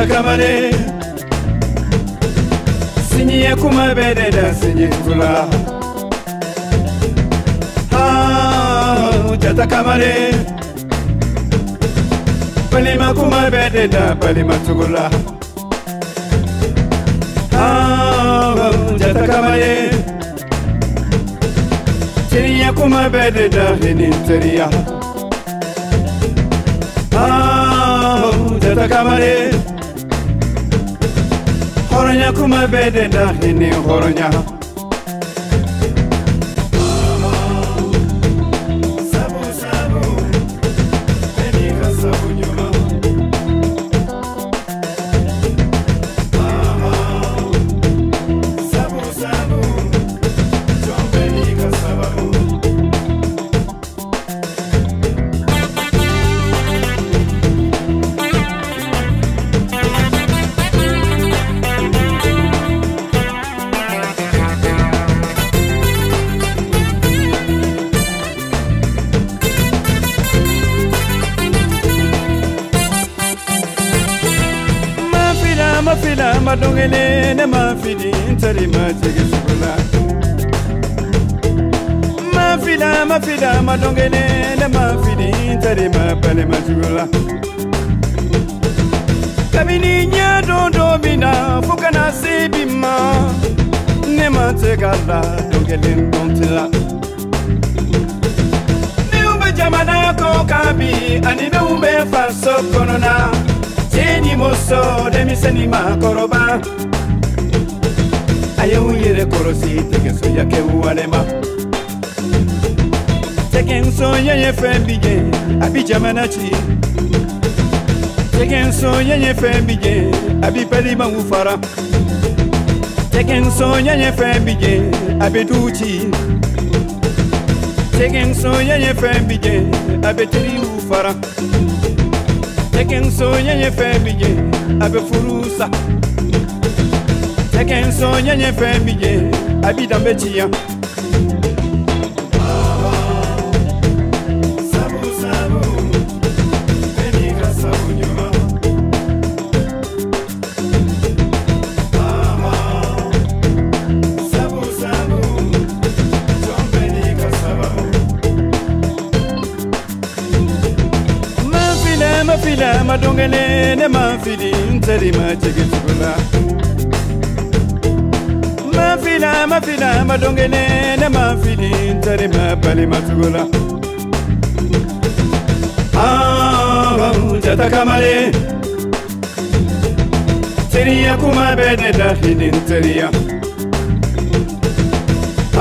zakamane sinye kuma bededa sinye tula jatakamane balima kuma bededa balima tugula jatakamane sinye kuma bededa hini teriya jatakamane horonya dahini horonya. na madongele na mafidi ntari matege subula mafida mafida madongele na mafidi ntari mapale majula kabini nya dondo bina sibima ne matega la dongele ntontila ne ube jamana ko kabi ani ne ube faso konona biso lemiseni makoroba ayeuyere korosi tegenso yake uwalema tegenso yeye fe bije abijamanaci tegenso yeye fe bije abipelimawufara tegenso yeye fe bije abeduci tegenso yeye fe bije abetiliwufara Taking so yenye fembije abefurusa Taking so yenye fembije abidambechia madongene ne mafili ntseli macheke tukula mafila mafila madongene ne mafili ntseli mapali matukula abamujatakamale tseliya kumabene dahili ntseliya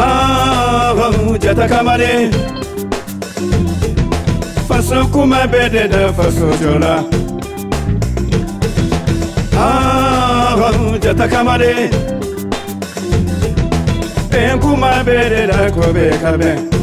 abamujatakamale faso kuma bɛɛ de da faso Ah, la jata kamade en kuma bɛɛ de da ko bɛ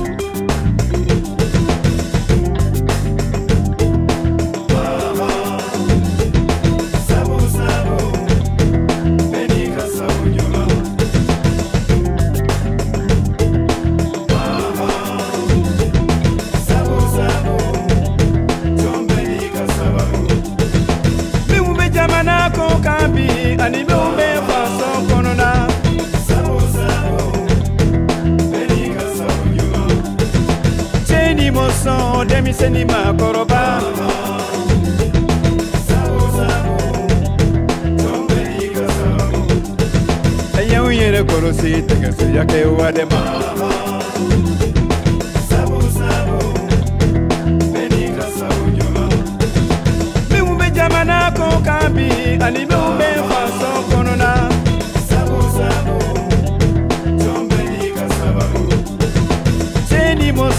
d e n m i s ɛ n i maakɔrɔba ɛyɛw yɛrɛ kɔlɔsi tɛgɛsɛya kɛ wa dɛ ma